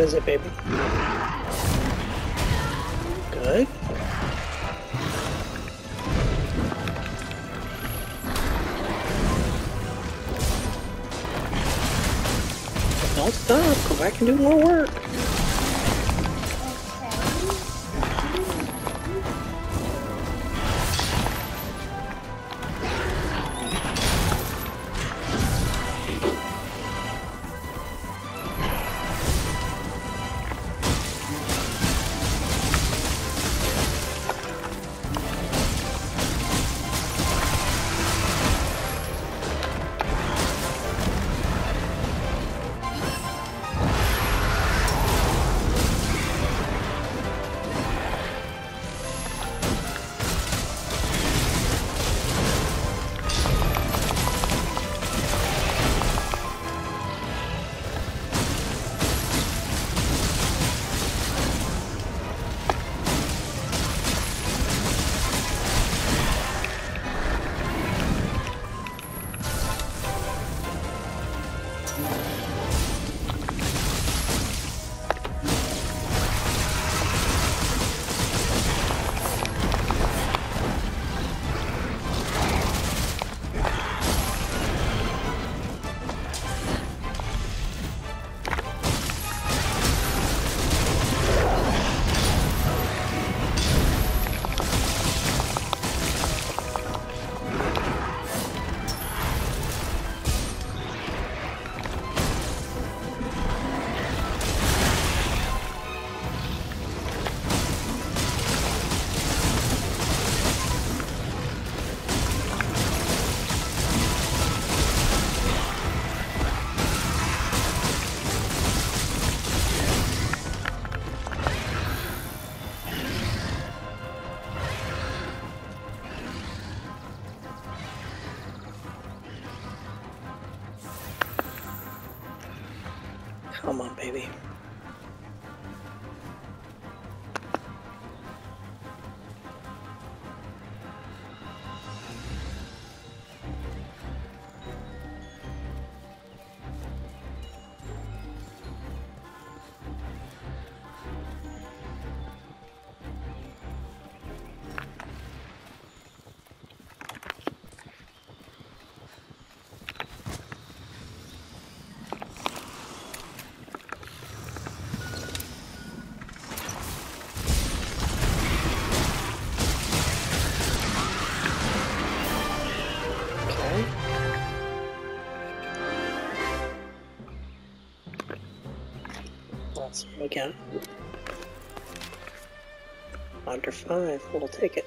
is it, baby? Good. Don't stop. Go back and do more work. Come on, baby. Let's see again. Under five, we'll take it.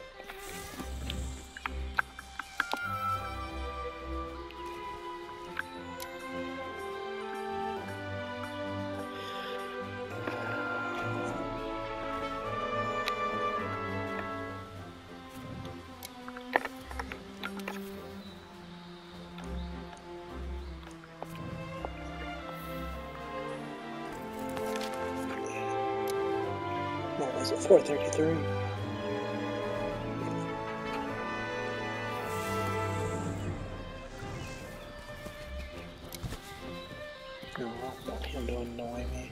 Was it? 433. No, I don't want him to annoy me.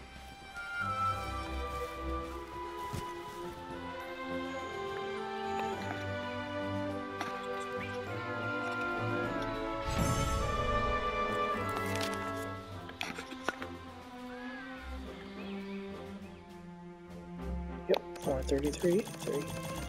Yep, 433, 3.